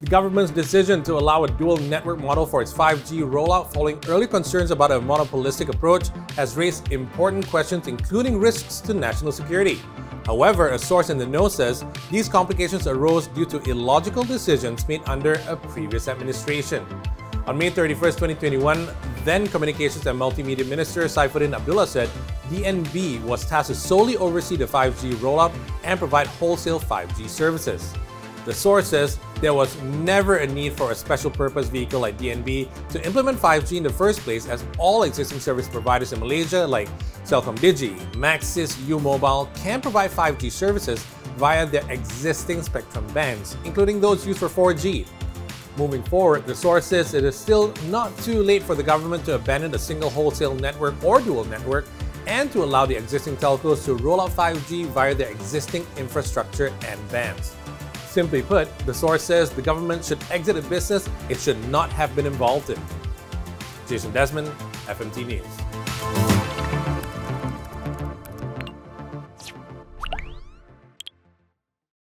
The government's decision to allow a dual network model for its 5G rollout following early concerns about a monopolistic approach has raised important questions including risks to national security. However, a source in the know says these complications arose due to illogical decisions made under a previous administration. On May 31, 2021, then Communications and Multimedia Minister Saifuddin Abdullah said DNB was tasked to solely oversee the 5G rollout and provide wholesale 5G services. The source says there was never a need for a special purpose vehicle like DNB to implement 5G in the first place as all existing service providers in Malaysia like CelcomDigi, Maxis, U Mobile can provide 5G services via their existing spectrum bands, including those used for 4G. Moving forward, the source says it is still not too late for the government to abandon a single wholesale network or dual network and to allow the existing telcos to roll out 5G via their existing infrastructure and bands. Simply put, the source says the government should exit a business it should not have been involved in. Jason Desmond, FMT News.